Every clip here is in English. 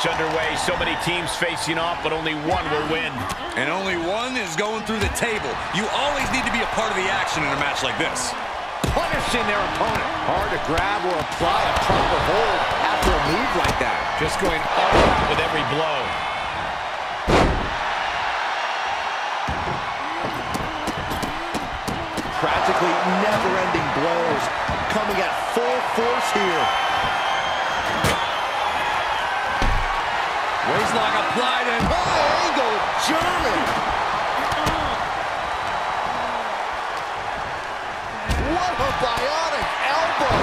match underway. So many teams facing off, but only one will win. And only one is going through the table. You always need to be a part of the action in a match like this. Punishing their opponent. Hard to grab or apply a proper hold after a move like that. Just going all out with every blow. Practically never-ending blows coming at full force here. Waistlock applied and high angle German. What a bionic elbow.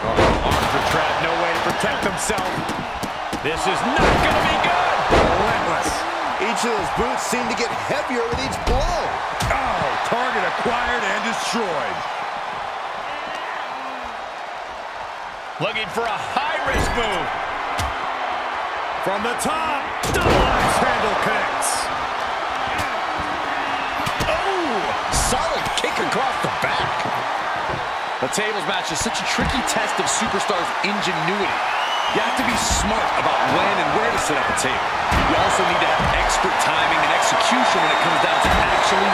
Oh, arms are trapped, no way to protect himself. This is not going to be good. Relentless. Each of those boots seem to get heavier with each blow. Oh, target acquired and destroyed. Looking for a high-risk move. From the top, double axe handle connects. Oh, solid kick across the back. The tables match is such a tricky test of superstars' ingenuity. You have to be smart about when and where to set up a table. You also need to have expert timing and execution when it comes down to actually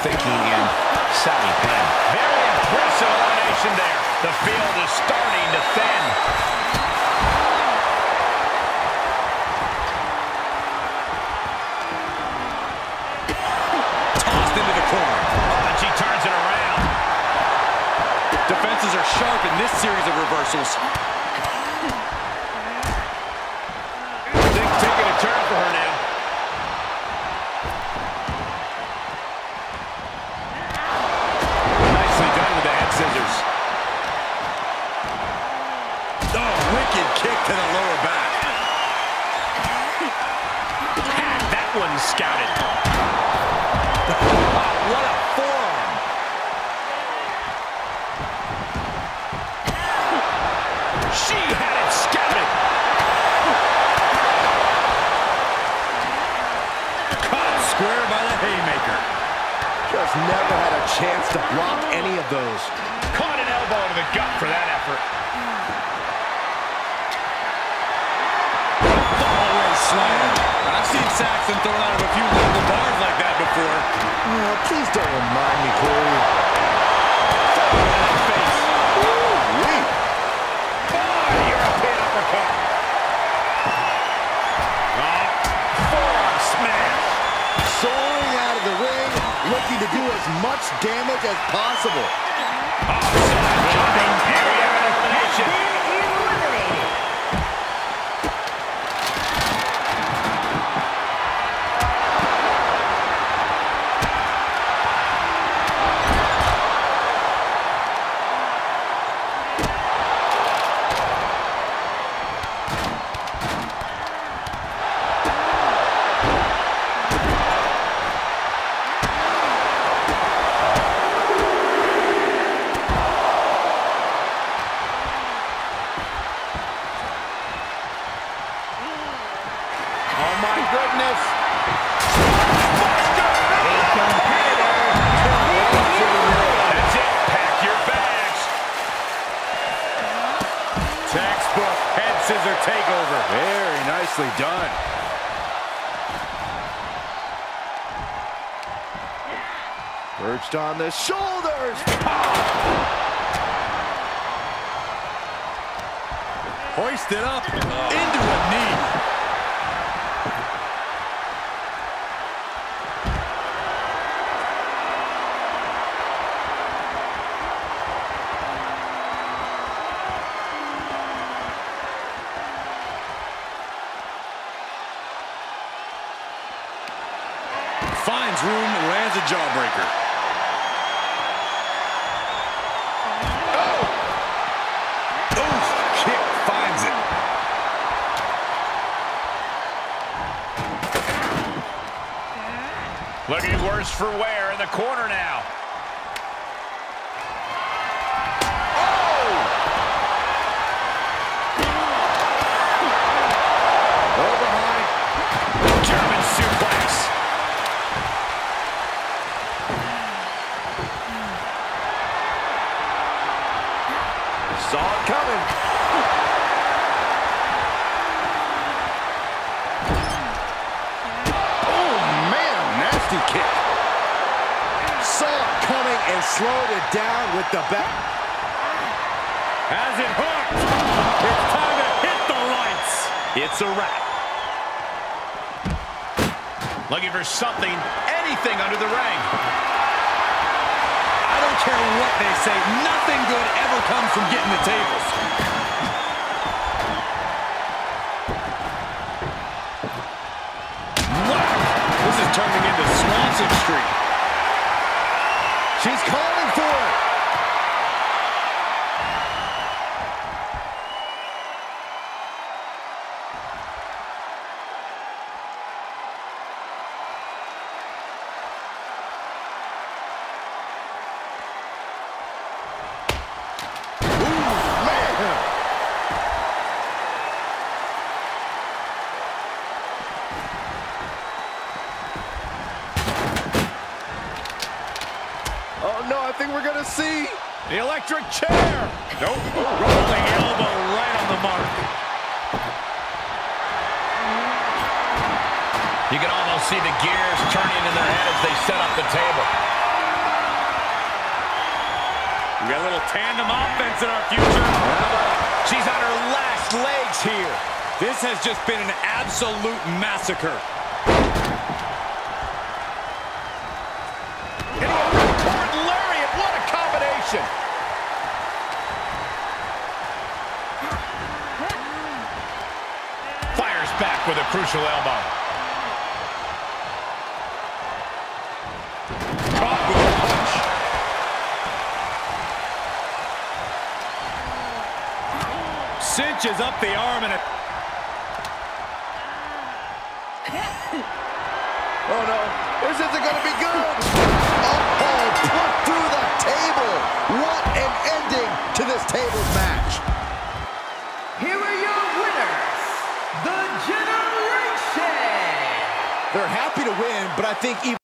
thinking in savvy pen. Very impressive elimination there. The field is starting to thin. Tossed into the corner. Oh, and she turns it around. Defenses are sharp in this series of reversals. Oh, wicked kick to the lower back. Had that one scouted. Oh, what a forearm. She had it scouted. Caught square by the haymaker. Just never had a chance to block any of those. Caught an elbow to the gut for that effort. Saxton thrown out of a few local bars like that before. Oh, please don't remind me, Corey. Face. Ooh-wee. European uppercut. Ah, forearm smash. Soaring out of the ring, looking to do as much damage as possible. Oh, Perched on the shoulders. Hoisted up into a knee. Finds room, lands a jawbreaker. Looking worse for wear in the corner now. And slowed it down with the back. Has it hooked. It's time to hit the lights. It's a wrap. Looking for something, anything under the ring. I don't care what they say. Nothing good ever comes from getting the tables. She's calling Electric chair. Nope. Rolling elbow right on the mark. You can almost see the gears turning in their head as they set up the table. We got a little tandem offense in our future. She's on her last legs here. This has just been an absolute massacre. Crucial elbow. Caught with a punch. Cinches up the arm and it. But I think even